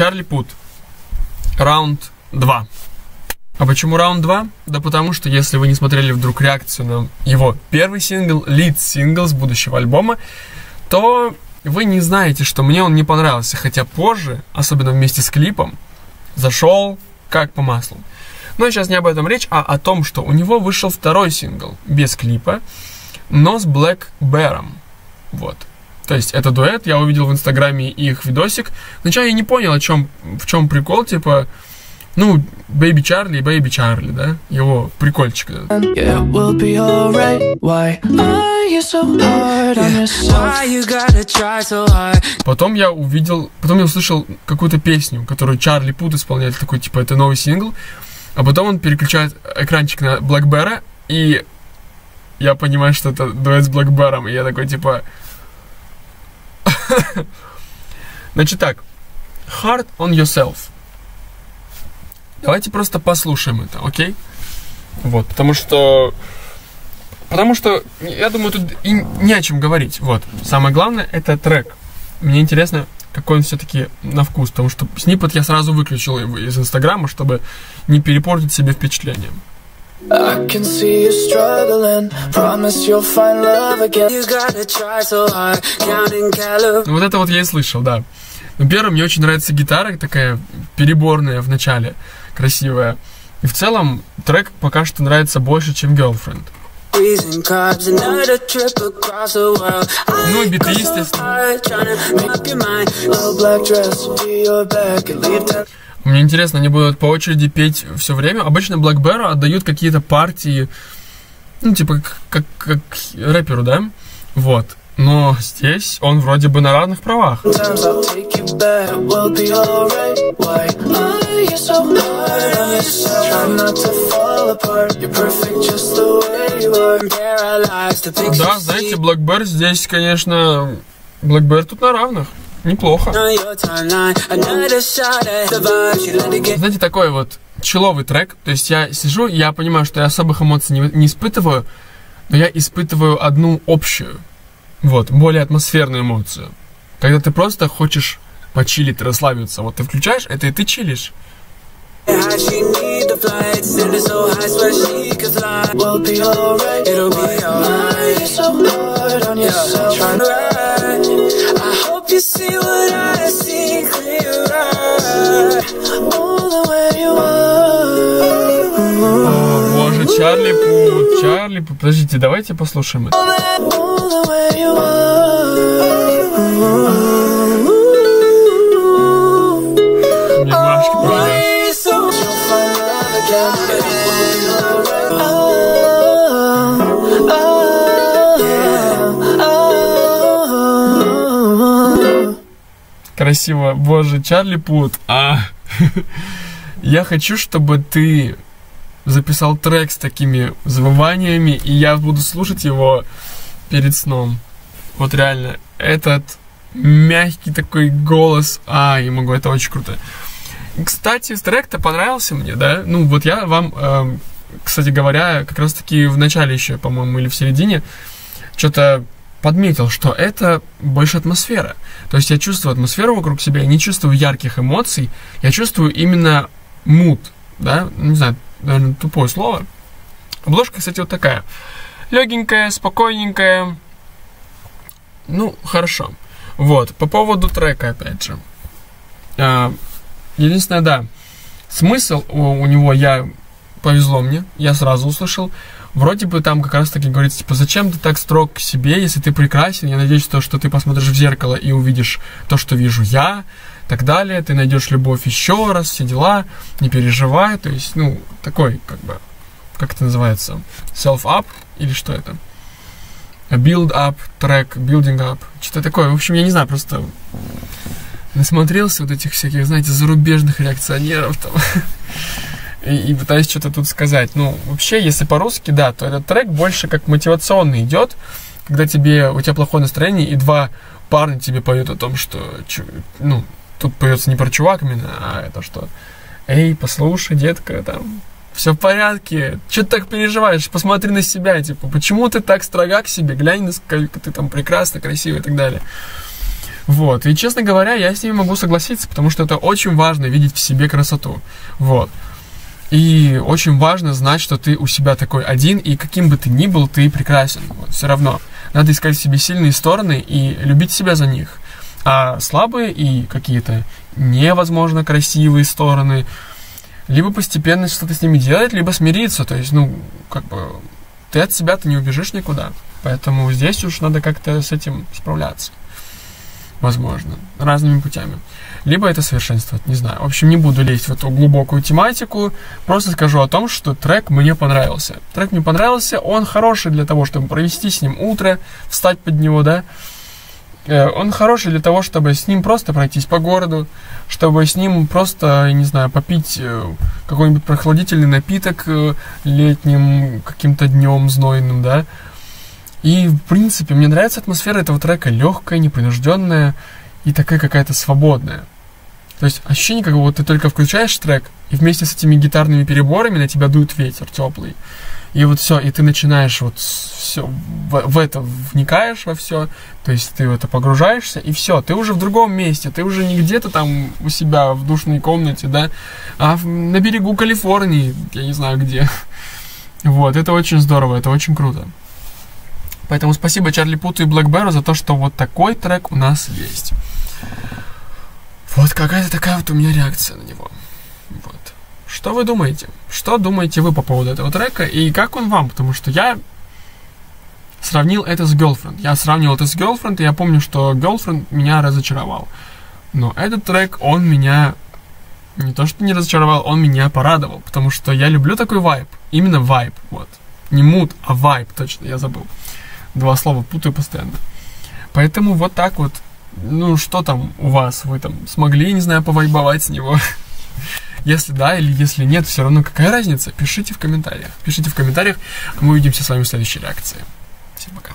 Чарли Пут. Раунд 2. А почему раунд 2? Да потому что, если вы не смотрели вдруг реакцию на его первый сингл, лид-сингл с будущего альбома, то вы не знаете, что мне он не понравился, хотя позже, особенно вместе с клипом, зашел как по маслу. Но сейчас не об этом речь, а о том, что у него вышел второй сингл без клипа, но с Black Bear. Вот. То есть это дуэт, я увидел в инстаграме их видосик. Вначале я не понял, о чем, в чем прикол, типа, ну, Baby Charlie и Baby Charlie, да, его прикольчик. Потом я увидел, потом я услышал какую-то песню, которую Чарли Пут исполняет, такой, типа, это новый сингл, а потом он переключает экранчик на Блэкбера, и я понимаю, что это дуэт с Блэкбером, и я такой, типа... Значит так, Hard on Yourself – Давайте просто послушаем это, окей? Вот, потому что... Потому что, я думаю, тут и не о чем говорить. Вот, самое главное, это трек. Мне интересно, какой он все-таки на вкус, потому что сниппет я сразу выключил его из Инстаграма, чтобы не перепортить себе впечатление. I can see you struggling, promise you'll find love again. You gotta try so hard, counting calories. Вот это вот я и слышал, да. Но первым мне очень нравится гитара, такая переборная в начале красивая. И в целом трек пока что нравится больше, чем Girlfriend. Ну и биты, естественно. Мне интересно, они будут по очереди петь все время. Обычно Black Bear отдают какие-то партии, ну, типа, как, как, как рэперу, да? Вот. Но здесь он вроде бы на равных правах. Да, знаете, Blackbird здесь, конечно, Blackbird тут на равных. Неплохо. Знаете, такой вот человый трек. То есть я сижу, я понимаю, что я особых эмоций не, не испытываю, но я испытываю одну общую, вот, более атмосферную эмоцию. Когда ты просто хочешь почилить, расслабиться. Вот ты включаешь это, и ты чилишь. О, боже, Чарли Пут, Чарли Пут. Подождите, давайте послушаем это. Красиво. Боже, Чарли Пут. А. Я хочу, чтобы ты записал трек с такими завываниями, и я буду слушать его перед сном. Вот реально, этот мягкий такой голос. А, я могу, это очень круто. Кстати, трек-то понравился мне, да? Ну, вот я вам, э, кстати говоря, как раз-таки в начале еще, по-моему, или в середине, что-то подметил, что это больше атмосфера. То есть я чувствую атмосферу вокруг себя, я не чувствую ярких эмоций, я чувствую именно мут, да, не знаю, наверное, тупое слово. Обложка, кстати, вот такая. Легенькая, спокойненькая. Ну, хорошо. Вот, по поводу трека, опять же. А, единственное, да, смысл у, у него я повезло мне, я сразу услышал. Вроде бы там как раз таки говорится, типа, зачем ты так строг к себе, если ты прекрасен, я надеюсь, то, что ты посмотришь в зеркало и увидишь то, что вижу я, так далее, ты найдешь любовь еще раз, все дела, не переживай, то есть, ну, такой, как бы, как это называется, self-up или что это? Build up, трек, building up, что-то такое. В общем, я не знаю, просто насмотрелся вот этих всяких, знаете, зарубежных реакционеров там. и, и пытаюсь что-то тут сказать. Ну, вообще, если по-русски, да, то этот трек больше как мотивационный идет, когда тебе, у тебя плохое настроение, и два парня тебе поют о том, что, ну, тут поется не про чувак именно, а это что, эй, послушай, детка, там, все в порядке, что ты так переживаешь, посмотри на себя, типа, почему ты так строга к себе, глянь, насколько ты там прекрасно, красиво и так далее. Вот, и, честно говоря, я с ними могу согласиться, потому что это очень важно видеть в себе красоту. Вот. И очень важно знать, что ты у себя такой один, и каким бы ты ни был, ты прекрасен. Вот, все равно. Надо искать в себе сильные стороны и любить себя за них. А слабые и какие-то невозможно красивые стороны, либо постепенно что-то с ними делать, либо смириться. То есть, ну, как бы, ты от себя-то не убежишь никуда. Поэтому здесь уж надо как-то с этим справляться. Возможно. Разными путями. Либо это совершенствовать, не знаю. В общем, не буду лезть в эту глубокую тематику. Просто скажу о том, что трек мне понравился. Трек мне понравился, он хороший для того, чтобы провести с ним утро, встать под него, да. Э, он хороший для того, чтобы с ним просто пройтись по городу, чтобы с ним просто, не знаю, попить э, какой-нибудь прохладительный напиток э, летним каким-то днем знойным, да. И, в принципе, мне нравится атмосфера этого трека, легкая, непринужденная и такая какая-то свободная. То есть ощущение, как будто ты только включаешь трек, и вместе с этими гитарными переборами на тебя дует ветер теплый. И вот все, и ты начинаешь вот все в, в это вникаешь во все, то есть ты в это погружаешься, и все, ты уже в другом месте, ты уже не где-то там у себя в душной комнате, да, а на берегу Калифорнии, я не знаю где. Вот, это очень здорово, это очень круто. Поэтому спасибо Чарли Путу и Блэкберу за то, что вот такой трек у нас есть. Вот какая-то такая вот у меня реакция на него. Вот. Что вы думаете? Что думаете вы по поводу этого трека и как он вам? Потому что я сравнил это с Girlfriend. Я сравнил это с Girlfriend, и я помню, что Girlfriend меня разочаровал. Но этот трек, он меня не то что не разочаровал, он меня порадовал, потому что я люблю такой вайб. Именно вайб, вот. Не мут, а вайб, точно, я забыл. Два слова путаю постоянно. Поэтому вот так вот. Ну, что там у вас? Вы там смогли, не знаю, повайбовать с него? Если да или если нет, все равно какая разница? Пишите в комментариях. Пишите в комментариях, мы увидимся с вами в следующей реакции. Всем пока.